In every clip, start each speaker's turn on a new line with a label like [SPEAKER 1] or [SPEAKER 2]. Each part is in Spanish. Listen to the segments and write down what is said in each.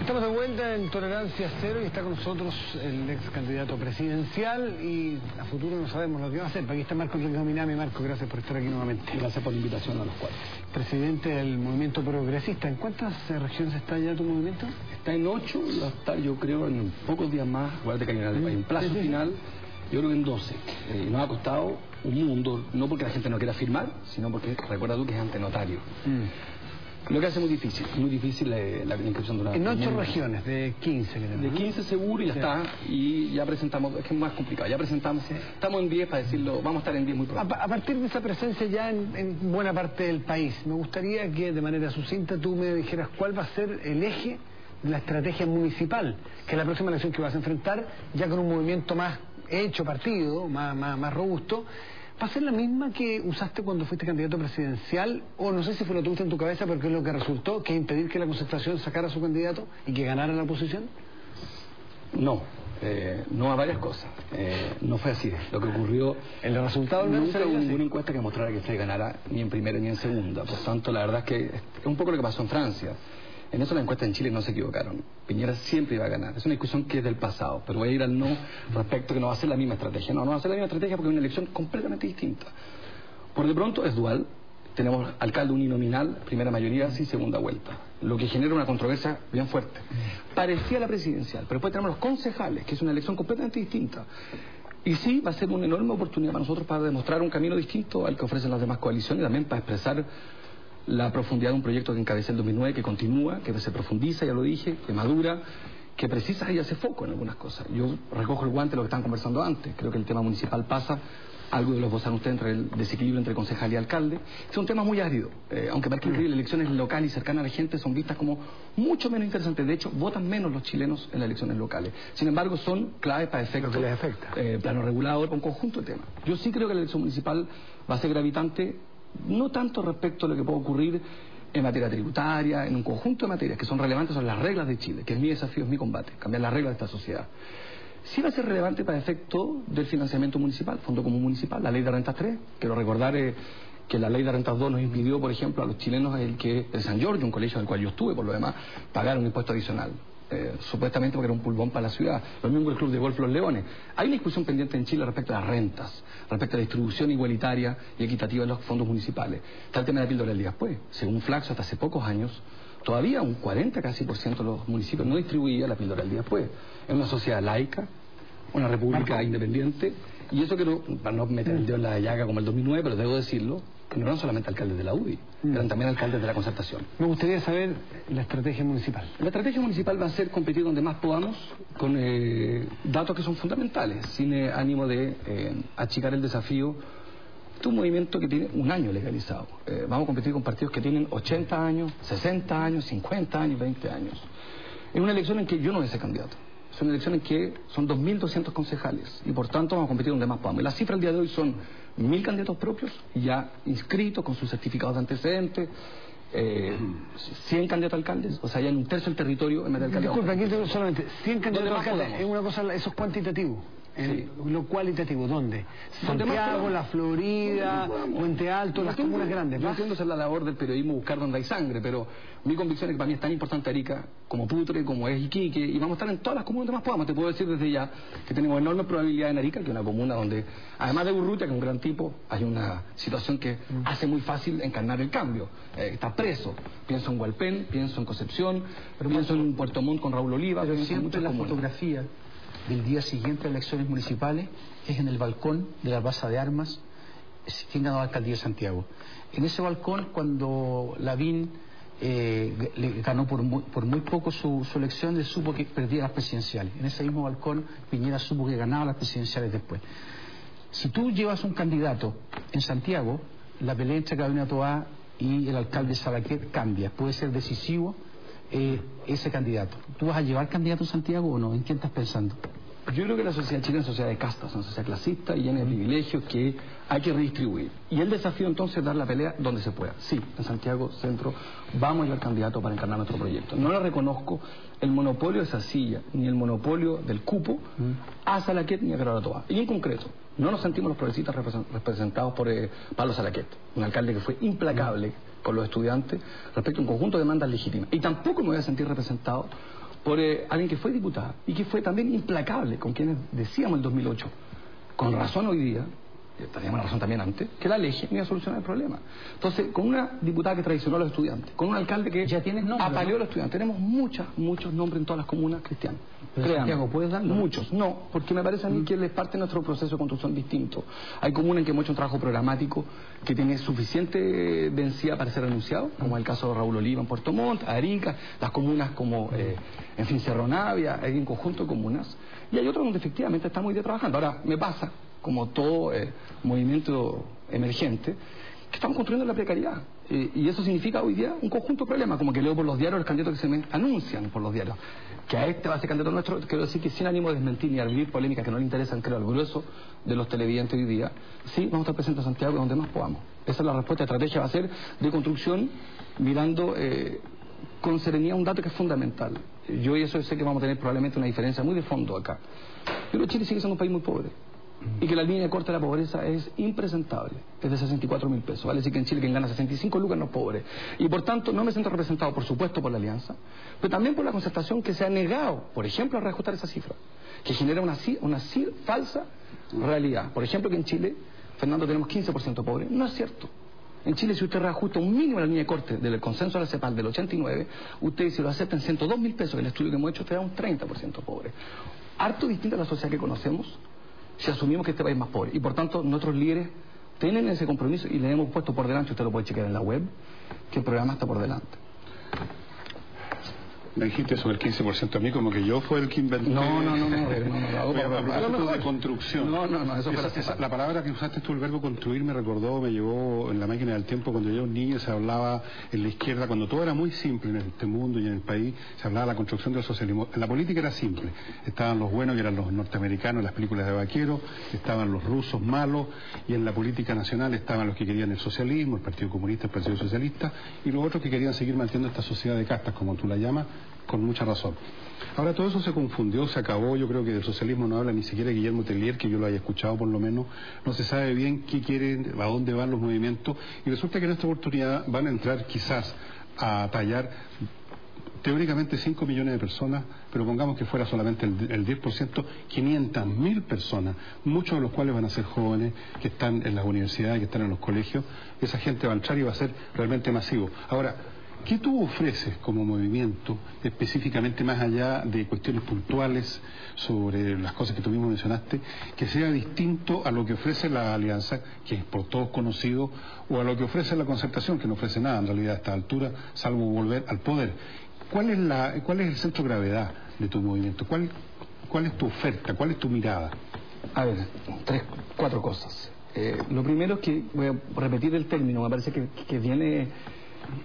[SPEAKER 1] Estamos de vuelta en Tolerancia Cero y está con nosotros el ex candidato presidencial y a futuro no sabemos lo que va a hacer. Aquí está Marco Minami. Marco, gracias por estar aquí nuevamente.
[SPEAKER 2] Gracias por la invitación a los cuatro.
[SPEAKER 1] Presidente del Movimiento Progresista. ¿En cuántas regiones está ya tu movimiento?
[SPEAKER 2] Está en ocho, va a estar yo creo en pocos días más. Acuérdate que hay un plazo
[SPEAKER 1] Sí, sí.
[SPEAKER 2] final, yo creo que en 12. Eh, y nos ha costado un mundo, no porque la gente no quiera firmar, sino porque recuerda tú que es ante notario. Lo que hace muy difícil, muy difícil eh, la inscripción de una...
[SPEAKER 1] En ocho regiones, de 15 creo.
[SPEAKER 2] De
[SPEAKER 1] ¿no?
[SPEAKER 2] 15 seguro y ya
[SPEAKER 1] Sí.
[SPEAKER 2] está. Y ya presentamos, es que es más complicado, ya presentamos, estamos en 10 para decirlo, vamos a estar en 10 muy
[SPEAKER 1] A,
[SPEAKER 2] pronto.
[SPEAKER 1] pa- a partir de esa presencia ya en, en buena parte del país, me gustaría que de manera sucinta tú me dijeras cuál va a ser el eje de la estrategia municipal, que es la próxima elección que vas a enfrentar, ya con un movimiento más hecho partido, más, más, más robusto. ¿Va a ser la misma que usaste cuando fuiste candidato presidencial? O no sé si fue lo que tuviste en tu cabeza, porque es lo que resultó, que impedir que la concentración sacara a su candidato y que ganara la oposición.
[SPEAKER 2] No, eh, no a varias cosas. Eh, no fue así. Lo que ocurrió...
[SPEAKER 1] El resultado menos
[SPEAKER 2] Nunca hubo ninguna encuesta que mostrara que usted ganara ni en primera ni en segunda. Por tanto, la verdad es que es un poco lo que pasó en Francia. En eso las encuestas en Chile no se equivocaron. Piñera siempre iba a ganar. Es una discusión que es del pasado. Pero voy a ir al no respecto que no va a ser la misma estrategia. No, no va a ser la misma estrategia porque es una elección completamente distinta. Por de pronto es dual. Tenemos alcalde uninominal, primera mayoría, sí, segunda vuelta. Lo que genera una controversia bien fuerte. Parecía la presidencial, pero después tenemos los concejales, que es una elección completamente distinta. Y sí, va a ser una enorme oportunidad para nosotros para demostrar un camino distinto al que ofrecen las demás coaliciones y también para expresar la profundidad de un proyecto que encabecé en 2009, que continúa, que se profundiza, ya lo dije, que madura, que precisa y hace foco en algunas cosas. Yo recojo el guante de lo que estaban conversando antes. Creo que el tema municipal pasa, algo de los vozaron ustedes, entre el desequilibrio entre concejal y alcalde. Es un tema muy árido, eh, aunque parezca increíble, elecciones locales y cercanas a la gente son vistas como mucho menos interesantes. De hecho, votan menos los chilenos en las elecciones locales. Sin embargo, son claves para efectos.
[SPEAKER 1] Lo que les afecta.
[SPEAKER 2] eh, plano regulador, un conjunto de temas. Yo sí creo que la elección municipal va a ser gravitante, no tanto respecto a lo que puede ocurrir en materia tributaria, en un conjunto de materias que son relevantes son las reglas de Chile, que es mi desafío, es mi combate, cambiar las reglas de esta sociedad. Sí va a ser relevante para efecto del financiamiento municipal, Fondo Común Municipal, la ley de rentas 3. Quiero recordar eh, que la ley de rentas 2 nos impidió, por ejemplo, a los chilenos el que el San Giorgio, un colegio del cual yo estuve, por lo demás, pagar un impuesto adicional. Eh, supuestamente porque era un pulmón para la ciudad. Lo mismo que el Club de Golf Los Leones. Hay una discusión pendiente en Chile respecto a las rentas, respecto a la distribución igualitaria y equitativa de los fondos municipales. Está el tema de la píldora del día después. Según Flaxo, hasta hace pocos años, todavía un 40 casi por ciento de los municipios no distribuía la píldora del día después. Es una sociedad laica, una república
[SPEAKER 1] Marco.
[SPEAKER 2] independiente, y eso que no, para no meter el dedo en la llaga como el 2009, pero debo decirlo, que no eran solamente alcaldes de la UDI,
[SPEAKER 1] Mm.
[SPEAKER 2] eran también alcaldes de la concertación.
[SPEAKER 1] Me gustaría saber la estrategia municipal.
[SPEAKER 2] La estrategia municipal va a ser competir donde más podamos con eh, datos que son fundamentales, sin eh, ánimo de eh, achicar el desafío. Este es un movimiento que tiene un año legalizado. Vamos a competir con partidos que tienen 80 años, 60 años, 50 años, 20 años. Es una elección en que yo no voy a ser candidato. Es una elección en que son 2.200 concejales y por tanto vamos a competir donde más podamos. Y las cifras al día de hoy son 1.000 candidatos propios ya inscritos con sus certificados de antecedentes, eh, 100 candidatos a alcaldes, o sea, ya en un tercio del territorio en materia de alcalde.
[SPEAKER 1] Disculpa, aquí tengo solamente 100 candidatos a
[SPEAKER 2] más
[SPEAKER 1] alcalde.
[SPEAKER 2] podamos?
[SPEAKER 1] Es una cosa, eso es cuantitativo. En
[SPEAKER 2] Sí.
[SPEAKER 1] Lo cualitativo, ¿dónde? Santiago. La Florida. Puente Alto, las comunas grandes.
[SPEAKER 2] Yo entiendo ser la labor del periodismo buscar donde hay sangre, pero mi convicción es que para mí es tan importante Arica como Putre, como es Iquique, y vamos a estar en todas las comunas donde más podamos. Te puedo decir desde ya que tenemos enorme probabilidad en Arica, que es una comuna donde, además de Urrutia, que es un gran tipo, hay una situación que
[SPEAKER 1] Mm.
[SPEAKER 2] hace muy fácil encarnar el cambio. Eh, está preso. Pienso en Hualpén, pienso en Concepción, pienso en Puerto Montt con Raúl Oliva,
[SPEAKER 3] Pero
[SPEAKER 2] en
[SPEAKER 3] siempre
[SPEAKER 2] muchas
[SPEAKER 3] la
[SPEAKER 2] comunas.
[SPEAKER 3] fotografía del día siguiente a las elecciones municipales es en el balcón de la Plaza de Armas, quien ganó la alcaldía de Santiago. En ese balcón, cuando Lavín eh, le ganó por muy, por muy poco su, su elección, él supo que perdía las presidenciales. En ese mismo balcón, Piñera supo que ganaba las presidenciales después. Si tú llevas un candidato en Santiago, la pelea entre Carolina Toá y el alcalde Salaquet cambia. Puede ser decisivo eh, ese candidato. ¿Tú vas a llevar candidato en Santiago o no? ¿En quién estás pensando?
[SPEAKER 2] Yo creo que la sociedad chilena es una sociedad de castas, una sociedad clasista y llena de privilegios que hay que redistribuir. Y el desafío entonces es dar la pelea donde se pueda. Sí, en Santiago Centro vamos a llevar candidato para encarnar nuestro proyecto. No le reconozco el monopolio de esa silla, ni el monopolio del cupo a Salaquet ni a Toa. Y en concreto, no nos sentimos los progresistas represen- representados por eh, Pablo Salaquet, un alcalde que fue implacable con los estudiantes respecto a un conjunto de demandas legítimas. Y tampoco me voy a sentir representado por eh, alguien que fue diputada y que fue también implacable con quienes decíamos en 2008, con razón hoy día, teníamos la razón también antes, que la ley no iba a solucionar el problema. Entonces, con una diputada que traicionó a los estudiantes, con un alcalde que
[SPEAKER 3] ya tienes nombres,
[SPEAKER 2] apaleó a los estudiantes, tenemos muchos, muchos nombres en todas las comunas cristianas.
[SPEAKER 3] Santiago, ¿puedes?
[SPEAKER 2] Muchos, no, porque me parece a mí mm. que es parte de nuestro proceso de construcción distinto. Hay comunas en que hemos hecho un trabajo programático que tiene suficiente densidad para ser anunciado, como el caso de Raúl Oliva en Puerto Montt, Arica, las comunas como, eh, en fin, Cerro Navia, hay un conjunto de comunas, y hay otros donde efectivamente estamos ya trabajando. Ahora, me pasa como todo eh, movimiento emergente, que estamos construyendo la precariedad. y eso significa hoy día un conjunto de problemas, como que leo por los diarios los candidatos que se me anuncian por los diarios. Que a este va a ser candidato nuestro, quiero decir que sin ánimo de desmentir ni abrir polémicas que no le interesan, creo, al grueso de los televidentes hoy día, sí vamos a estar presentes en Santiago donde más podamos. Esa es la respuesta. La estrategia va a ser de construcción mirando eh, con serenidad un dato que es fundamental. Yo y eso sé que vamos a tener probablemente una diferencia muy de fondo acá. Pero Chile sigue siendo un país muy pobre y que la línea de corte de la pobreza es impresentable, es de 64 mil pesos. Vale decir que en Chile quien gana 65 lucas no es pobre. Y por tanto no me siento representado, por supuesto, por la alianza, pero también por la concertación que se ha negado, por ejemplo, a reajustar esa cifra, que genera una, una falsa realidad. Por ejemplo, que en Chile, Fernando, tenemos 15% pobre. No es cierto. En Chile, si usted reajusta un mínimo la línea de corte del consenso de la CEPAL del 89, usted si lo acepta en 102 mil pesos, el estudio que hemos hecho, te da un 30% pobre. Harto distinto a la sociedad que conocemos, si asumimos que este país es más pobre. Y por tanto, nuestros líderes tienen ese compromiso y le hemos puesto por delante, usted lo puede chequear en la web, que el programa está por delante.
[SPEAKER 4] Me dijiste sobre el 15% a mí como que yo fue el que inventé.
[SPEAKER 2] No, no, no, no. no,
[SPEAKER 4] de construcción.
[SPEAKER 2] No, no, no, eso
[SPEAKER 4] la palabra que usaste tú, el verbo construir, me recordó, me llevó en la máquina del tiempo cuando yo era un niño, se hablaba en la izquierda, cuando todo era muy simple en este mundo y en el país, se hablaba de la construcción del socialismo. En la política era simple. Estaban los buenos, que eran los norteamericanos, las películas de vaqueros, estaban los rusos malos, y en la política nacional estaban los que querían el socialismo, el Partido Comunista, el Partido Socialista, y los otros que querían seguir manteniendo esta sociedad de castas, como tú la llamas, con mucha razón. Ahora todo eso se confundió, se acabó, yo creo que del socialismo no habla ni siquiera Guillermo Tellier, que yo lo haya escuchado por lo menos, no se sabe bien qué quieren, a dónde van los movimientos, y resulta que en esta oportunidad van a entrar quizás a tallar teóricamente 5 millones de personas, pero pongamos que fuera solamente el, el 10%, 500 mil personas, muchos de los cuales van a ser jóvenes que están en las universidades, que están en los colegios, esa gente va a entrar y va a ser realmente masivo. Ahora, ¿Qué tú ofreces como movimiento, específicamente más allá de cuestiones puntuales sobre las cosas que tú mismo mencionaste, que sea distinto a lo que ofrece la alianza, que es por todos conocido, o a lo que ofrece la concertación, que no ofrece nada en realidad a esta altura, salvo volver al poder? ¿Cuál es, la, cuál es el centro de gravedad de tu movimiento? ¿Cuál, cuál es tu oferta? ¿Cuál es tu mirada?
[SPEAKER 2] A ver, tres, cuatro cosas. Eh, lo primero es que, voy a repetir el término, me parece que, que viene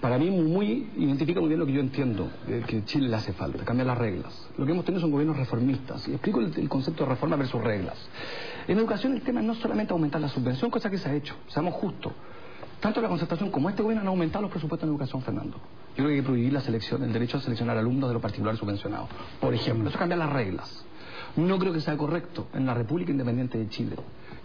[SPEAKER 2] para mí muy identifica muy bien lo que yo entiendo que Chile le hace falta, cambiar las reglas. Lo que hemos tenido son gobiernos reformistas y explico el, concepto de reforma versus reglas. En educación el tema no es solamente aumentar la subvención, cosa que se ha hecho, seamos justos. Tanto la concertación como este gobierno han aumentado los presupuestos en educación, Fernando. Yo creo que hay que prohibir la selección, el derecho a seleccionar alumnos de los particulares subvencionados. Por ejemplo, eso cambia las reglas. No creo que sea correcto en la República Independiente de Chile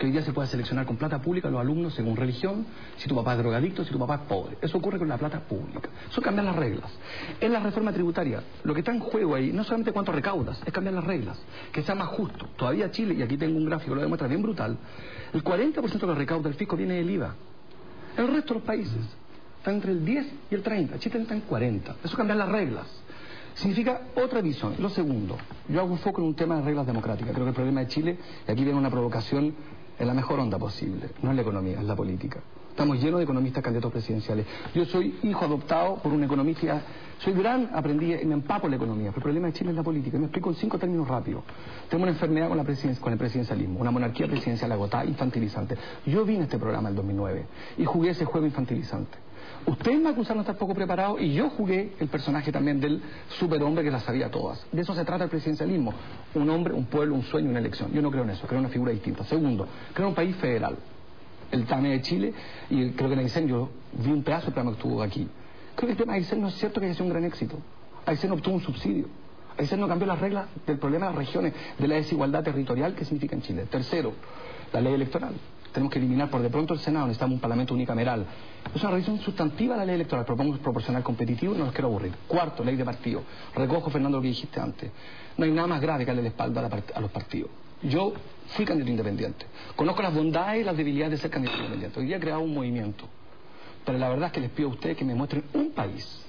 [SPEAKER 2] que hoy día se puede seleccionar con plata pública a los alumnos según religión, si tu papá es drogadicto, si tu papá es pobre. Eso ocurre con la plata pública. Eso cambia las reglas. En la reforma tributaria, lo que está en juego ahí no solamente cuánto recaudas, es cambiar las reglas, que sea más justo. Todavía Chile, y aquí tengo un gráfico, lo demuestra bien brutal, el 40% de lo que recauda el fisco viene del IVA. El resto de los países está entre el 10 y el 30. Chile está en 40. Eso cambia las reglas. Significa otra visión. Lo segundo, yo hago un foco en un tema de reglas democráticas. Creo que el problema de Chile, y aquí viene una provocación en la mejor onda posible. No es la economía, es la política. Estamos llenos de economistas candidatos presidenciales. Yo soy hijo adoptado por un economista, soy gran aprendiz me empapo en la economía. Pero el problema de Chile es la política. me explico en cinco términos rápidos. Tenemos una enfermedad con, la con el presidencialismo, una monarquía presidencial agotada, infantilizante. Yo vi en este programa el 2009 y jugué ese juego infantilizante. Ustedes me acusaron de estar poco preparado y yo jugué el personaje también del superhombre que las sabía todas. De eso se trata el presidencialismo. Un hombre, un pueblo, un sueño, una elección. Yo no creo en eso, creo en una figura distinta. Segundo, creo en un país federal. El TAME de Chile y creo que en Aysén yo vi un pedazo del programa que estuvo aquí. Creo que el tema de Aysén no es cierto que haya sido un gran éxito. Aysén obtuvo un subsidio. Aysén no cambió las reglas del problema de las regiones, de la desigualdad territorial que significa en Chile. Tercero, la ley electoral. tenemos que eliminar por de pronto el Senado, necesitamos un Parlamento unicameral. Es una revisión sustantiva de la ley electoral, propongo proporcional competitivo no los quiero aburrir. Cuarto, ley de partido. Recojo, Fernando, lo que dijiste antes. No hay nada más grave que darle la espalda a, los partidos. Yo fui candidato independiente. Conozco las bondades y las debilidades de ser candidato independiente. Hoy día he creado un movimiento. Pero la verdad es que les pido a ustedes que me muestren un país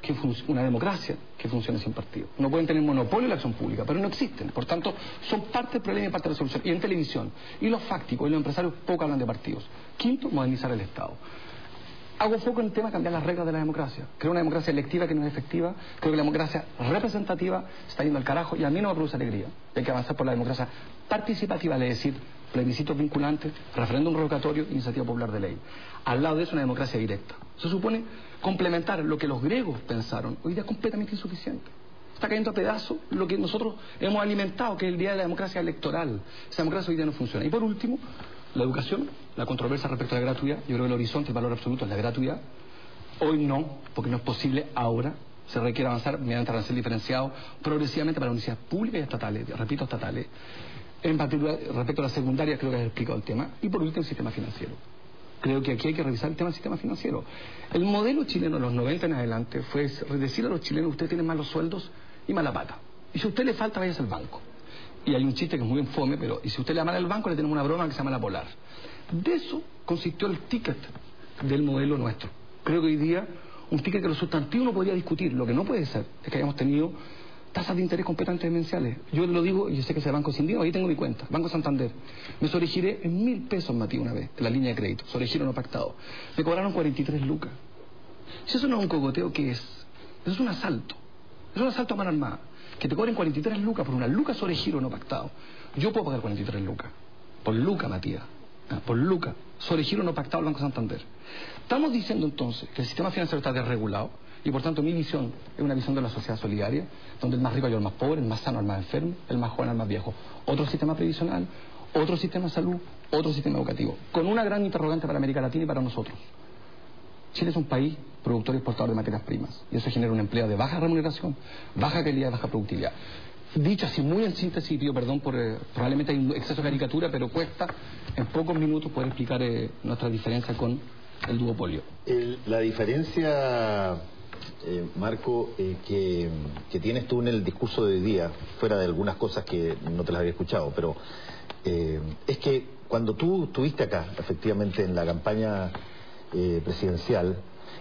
[SPEAKER 2] que una democracia que funcione sin partido. No pueden tener monopolio en la acción pública, pero no existen. Por tanto, son parte del problema y parte de la solución. Y en televisión, y los fácticos y los empresarios poco hablan de partidos. Quinto, modernizar el Estado. Hago foco en el tema de cambiar las reglas de la democracia. Creo una democracia electiva que no es efectiva. Creo que la democracia representativa está yendo al carajo y a mí no me produce alegría. Hay que avanzar por la democracia participativa, es decir, plebiscitos vinculantes, referéndum revocatorio, iniciativa popular de ley. Al lado de eso, una democracia directa. Se supone complementar lo que los griegos pensaron, hoy día es completamente insuficiente. Está cayendo a pedazos lo que nosotros hemos alimentado, que es el día de la democracia electoral. Esa democracia hoy día no funciona. Y por último, la educación, la controversia respecto a la gratuidad. Yo creo que el horizonte, el valor absoluto es la gratuidad. Hoy no, porque no es posible ahora. Se requiere avanzar mediante arancel diferenciado progresivamente para universidades públicas y estatales, repito, estatales. En particular, respecto a la secundaria, creo que has explicado el tema. Y por último, el sistema financiero. Creo que aquí hay que revisar el tema del sistema financiero. El modelo chileno de los 90 en adelante fue decirle a los chilenos, usted tiene malos sueldos y mala pata. Y si a usted le falta, vaya al banco. Y hay un chiste que es muy infome, pero y si usted le mal al banco, le tenemos una broma que se llama la polar. De eso consistió el ticket del modelo nuestro. Creo que hoy día un ticket que los sustantivos no podría discutir. Lo que no puede ser es que hayamos tenido tasas de interés completamente demenciales. Yo lo digo, y yo sé que ese banco sin dinero, ahí tengo mi cuenta, Banco Santander. Me sobregiré en mil pesos, Matías, una vez, en la línea de crédito, sobregiro no pactado. Me cobraron 43 lucas. Si eso no es un cogoteo, ¿qué es? Eso es un asalto. Es un asalto a mano armada. Que te cobren 43 lucas por una luca sobre giro no pactado. Yo puedo pagar 43 lucas. Por luca, Matías. Ah, por luca. Sobre giro no pactado Banco Santander. Estamos diciendo entonces que el sistema financiero está desregulado y por tanto mi visión es una visión de la sociedad solidaria, donde el más rico ayuda al más pobre, el más sano al más enfermo, el más joven al más viejo. Otro sistema previsional, otro sistema de salud, otro sistema educativo. Con una gran interrogante para América Latina y para nosotros. Chile es un país productor y exportador de materias primas. Y eso genera un empleo de baja remuneración, baja calidad, baja productividad. Dicho así, muy en síntesis, pido perdón por. Eh, probablemente hay un exceso de caricatura, pero cuesta en pocos minutos poder explicar eh, nuestra diferencia con el duopolio.
[SPEAKER 5] la diferencia, eh, Marco, que, que, tienes tú en el discurso de hoy día, fuera de algunas cosas que no te las había escuchado, pero es que cuando tú estuviste acá, efectivamente, en la campaña presidencial,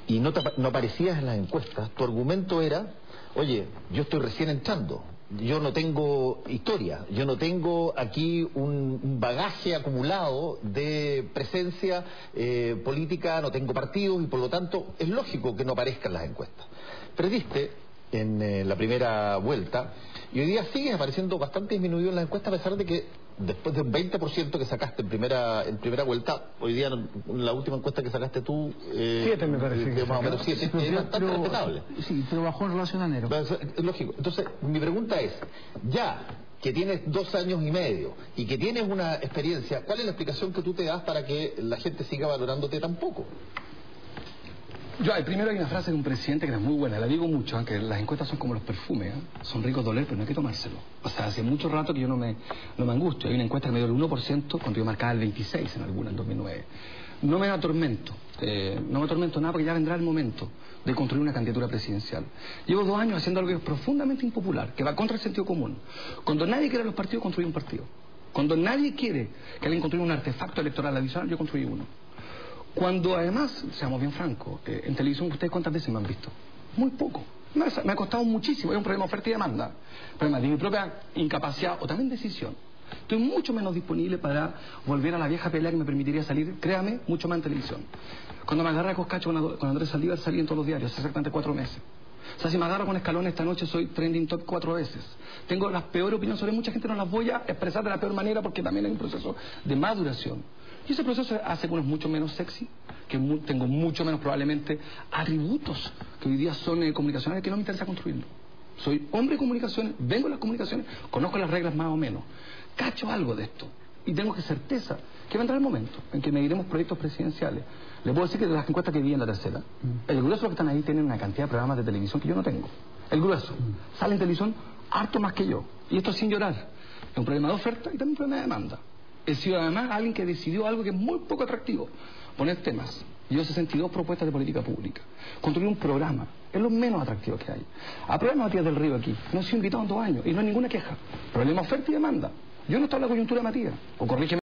[SPEAKER 5] y no, no aparecías en las encuestas, tu argumento era, oye, yo estoy recién entrando, yo no tengo historia, yo no tengo aquí un, bagaje acumulado de presencia eh, política, no tengo partidos y por lo tanto es lógico que no aparezcan las encuestas. Perdiste en eh, la primera vuelta y hoy día sigues apareciendo bastante disminuido en las encuestas a pesar de que después del 20% que sacaste en primera en primera vuelta, hoy día en la última encuesta que sacaste tú...
[SPEAKER 1] Eh, siete me parece.
[SPEAKER 5] Que más o menos siete, es bastante respetable.
[SPEAKER 3] Sí, pero bajó en relación a enero.
[SPEAKER 5] Es lógico. Entonces, mi pregunta es, ya que tienes dos años y medio y que tienes una experiencia, ¿cuál es la explicación que tú te das para que la gente siga valorándote tan poco?
[SPEAKER 2] Yo, primero hay una frase de un presidente que es muy buena, la digo mucho, aunque las encuestas son como los perfumes, ¿eh? son ricos doler, pero no hay que tomárselo. O sea, hace mucho rato que yo no me, no me angustio. Hay una encuesta que me dio el 1% cuando yo marcaba el 26% en alguna, en 2009. No me atormento, eh, no me atormento nada porque ya vendrá el momento de construir una candidatura presidencial. Llevo dos años haciendo algo que es profundamente impopular, que va contra el sentido común. Cuando nadie quiere los partidos, construye un partido. Cuando nadie quiere que alguien construya un artefacto electoral adicional, yo construyo uno. Cuando además, seamos bien francos, eh, en televisión, ¿ustedes cuántas veces me han visto? Muy poco. Me ha, costado muchísimo, es un problema de oferta y demanda. Problema de mi propia incapacidad o también decisión. Estoy mucho menos disponible para volver a la vieja pelea que me permitiría salir, créame, mucho más en televisión. Cuando me agarra a Coscacho con Andrés Saldívar salí en todos los diarios, hace exactamente cuatro meses. O sea, si me agarro con escalón esta noche soy trending top cuatro veces. Tengo las peores opiniones sobre mucha gente, no las voy a expresar de la peor manera porque también hay un proceso de maduración. Y ese proceso hace que uno es mucho menos sexy, que tengo mucho menos probablemente atributos que hoy día son eh, comunicacionales que no me interesa construirlo. Soy hombre de comunicaciones, vengo de las comunicaciones, conozco las reglas más o menos, cacho algo de esto y tengo que certeza que vendrá el momento en que mediremos proyectos presidenciales. Les puedo decir que de las encuestas que vi en la tercera, mm. el grueso de los que están ahí tienen una cantidad de programas de televisión que yo no tengo. El grueso. Mm. Sale en televisión harto más que yo. Y esto sin llorar. Es un problema de oferta y también un problema de demanda. Además alguien que decidió algo que es muy poco atractivo, poner temas. Yo 62 propuestas de política pública. Construir un programa. Es lo menos atractivo que hay. Aprueba Matías del Río aquí. No ha sido invitado en dos años y no hay ninguna queja. Problema oferta y demanda. Yo no estoy en la coyuntura Matías. O corrígeme